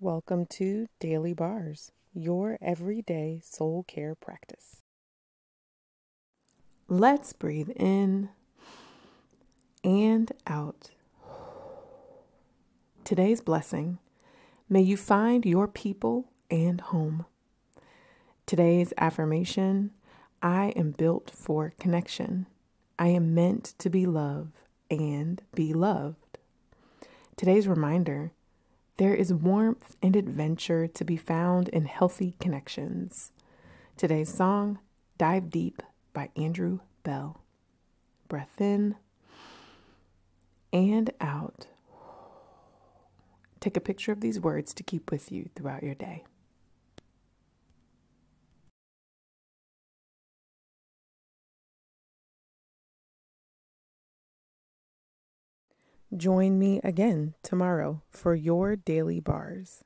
Welcome to Daily Bars, your everyday soul care practice. Let's breathe in and out. Today's blessing may you find your people and home. Today's affirmation I am built for connection. I am meant to be loved and be loved. Today's reminder there is warmth and adventure to be found in healthy connections. Today's song, Dive Deep by Andrew Belle. Breath in and out. Take a picture of these words to keep with you throughout your day. Join me again tomorrow for your daily bars.